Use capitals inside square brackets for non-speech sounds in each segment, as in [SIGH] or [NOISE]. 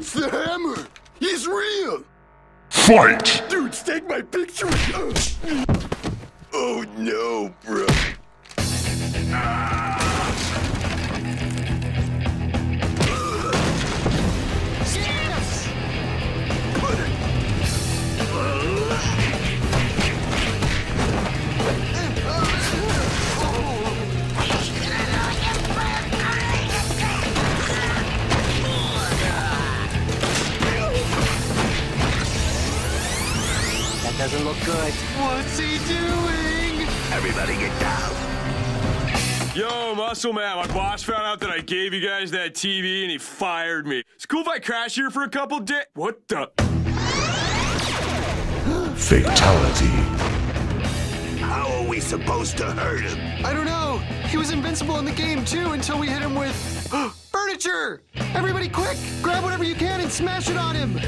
It's the hammer! He's real! Fight! Dudes, take my picture! That doesn't look good. What's he doing? Everybody get down. Yo, Muscle Man, my boss found out that I gave you guys that TV and he fired me. It's cool if I crash here for a couple days. What the? [GASPS] Fatality. How are we supposed to hurt him? I don't know. He was invincible in the game too until we hit him with [GASPS] furniture. Everybody, quick! Grab whatever you can and smash it on him.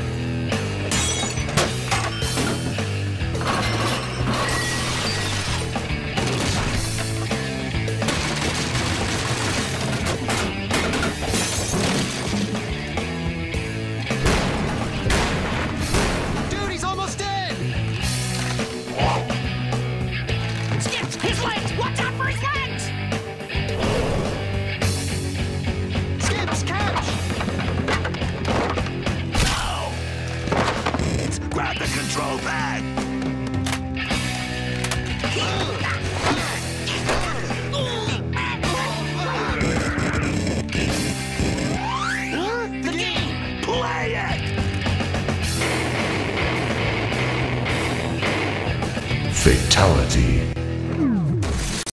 Fatality.